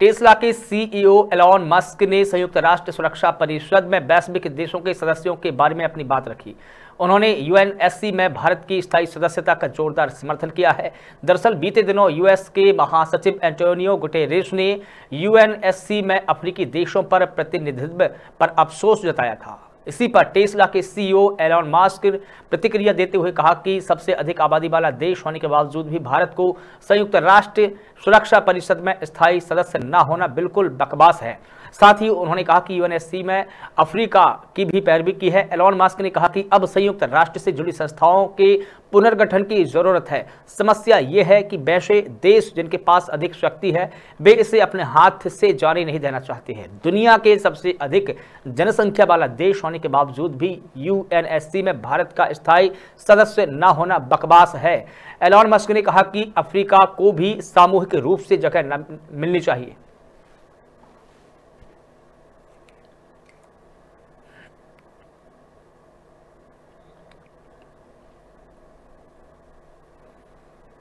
Tesla के CEO Elon Musk ने संयुक्त राष्ट्र सुरक्षा परिषद में वैश्विक देशों के सदस्यों के बारे में अपनी बात रखी। उन्होंने यूएनएससी में भारत की स्थायी सदस्यता का जोरदार समर्थन किया है। दरअसल, बीते दिनों यूएस के महासचिव एंटोनियो गुटेरेस ने यूएनएससी में अफ्रीकी देशों पर प्रतिनिधित्व पर अफसोस जताया था। इसी पर टेस्ला के सीईओ एलॉन मास्क प्रतिक्रिया देते हुए कहा कि सबसे अधिक आबादी वाला देश होने के बावजूद भी भारत को संयुक्त राष्ट्र सुरक्षा परिषद में स्थायी सदस्य न होना बिल्कुल बकवास है। साथ ही उन्होंने कहा कि यूएनएससी में अफ्रीका की भी पैरवी की है। एलॉन मास्क ने कहा कि अब संयुक्त राष्ट्र से जुड़ी संस्थाओं के पुनर्गठन की ज़रूरत है। समस्या ये है कि वैसे देश जिनके पास अधिक शक्ति है, वे इसे अपने हाथ से जारी नहीं देना चाहते हैं। दुनिया के सबसे अधिक जनसंख्या वाला देश होने के बावजूद भी यूएनएससी में भारत का स्थायी सदस्य न होना बकवास है। एलॉन मस्क ने कहा कि अफ्रीका को भी सामूहिक रूप से जगह मिलनी चाहिए।